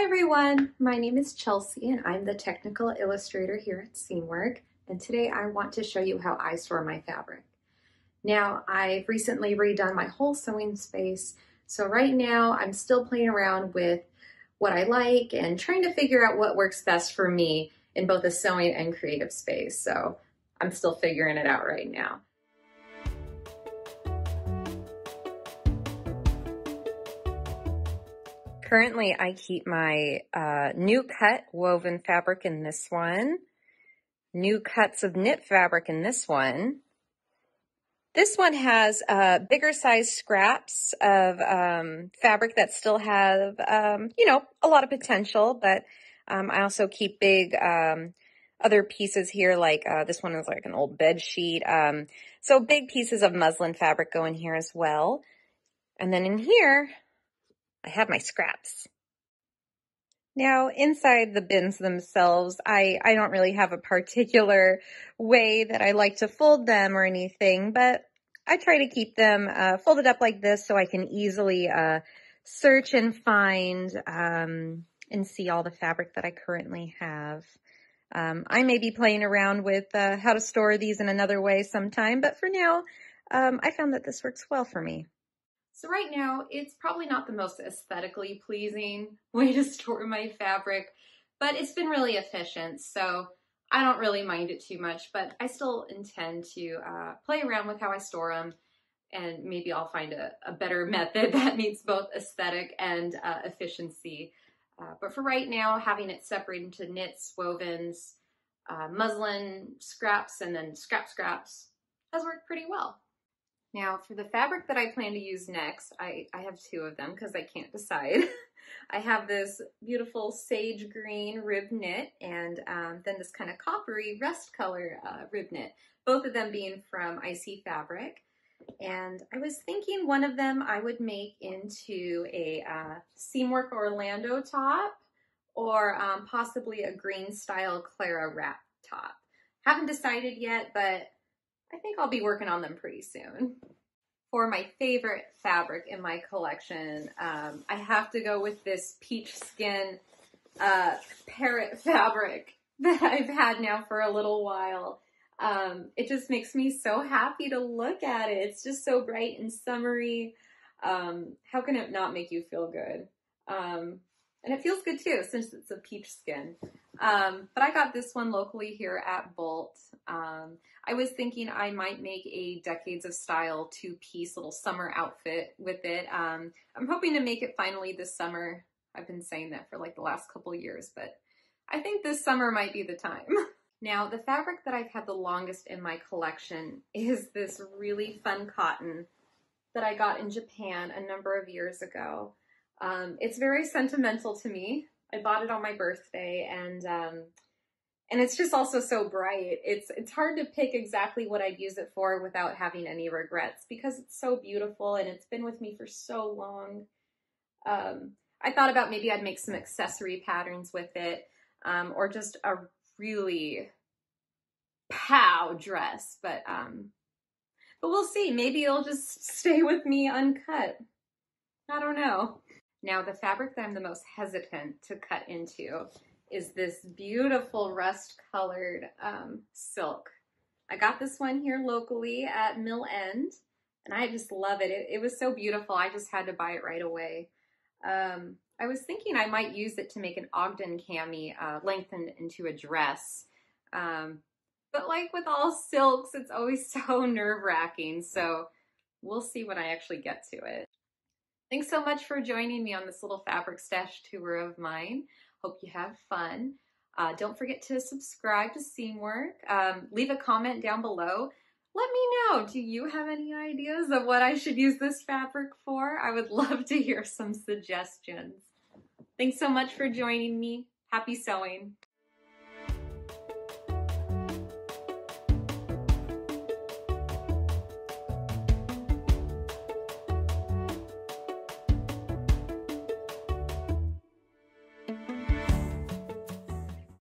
Hi everyone, my name is Chelsea and I'm the technical illustrator here at Seamwork and today I want to show you how I store my fabric. Now I've recently redone my whole sewing space so right now I'm still playing around with what I like and trying to figure out what works best for me in both a sewing and creative space so I'm still figuring it out right now. Currently, I keep my uh, new cut woven fabric in this one, new cuts of knit fabric in this one. This one has uh, bigger size scraps of um, fabric that still have, um, you know, a lot of potential, but um, I also keep big um, other pieces here, like uh, this one is like an old bed sheet. Um, so big pieces of muslin fabric go in here as well. And then in here, I have my scraps. Now, inside the bins themselves, I, I don't really have a particular way that I like to fold them or anything, but I try to keep them uh, folded up like this so I can easily uh, search and find um, and see all the fabric that I currently have. Um, I may be playing around with uh, how to store these in another way sometime, but for now, um, I found that this works well for me. So right now, it's probably not the most aesthetically pleasing way to store my fabric, but it's been really efficient, so I don't really mind it too much, but I still intend to uh, play around with how I store them, and maybe I'll find a, a better method that meets both aesthetic and uh, efficiency. Uh, but for right now, having it separated into knits, wovens, uh, muslin, scraps, and then scrap scraps has worked pretty well. Now for the fabric that I plan to use next, I, I have two of them because I can't decide. I have this beautiful sage green rib knit and um, then this kind of coppery rust color uh, rib knit, both of them being from Icy Fabric. And I was thinking one of them I would make into a uh, Seamwork Orlando top or um, possibly a green style Clara wrap top. Haven't decided yet, but I think I'll be working on them pretty soon. For my favorite fabric in my collection, um, I have to go with this peach skin uh, parrot fabric that I've had now for a little while. Um, it just makes me so happy to look at it. It's just so bright and summery. Um, how can it not make you feel good? Um, and it feels good too, since it's a peach skin. Um, but I got this one locally here at Bolt. Um, I was thinking I might make a Decades of Style two-piece little summer outfit with it. Um, I'm hoping to make it finally this summer. I've been saying that for like the last couple years, but I think this summer might be the time. now, the fabric that I've had the longest in my collection is this really fun cotton that I got in Japan a number of years ago. Um, it's very sentimental to me. I bought it on my birthday and um, and it's just also so bright. It's it's hard to pick exactly what I'd use it for without having any regrets because it's so beautiful and it's been with me for so long. Um, I thought about maybe I'd make some accessory patterns with it um, or just a really pow dress, but um, but we'll see. Maybe it'll just stay with me uncut. I don't know. Now the fabric that I'm the most hesitant to cut into is this beautiful rust colored um, silk. I got this one here locally at Mill End and I just love it. it. it. was so beautiful. I just had to buy it right away. Um, I was thinking I might use it to make an Ogden cami uh, lengthened into a dress. Um, but like with all silks, it's always so nerve wracking. So we'll see when I actually get to it. Thanks so much for joining me on this little fabric stash tour of mine. Hope you have fun. Uh, don't forget to subscribe to Seamwork. Um, leave a comment down below. Let me know, do you have any ideas of what I should use this fabric for? I would love to hear some suggestions. Thanks so much for joining me. Happy sewing.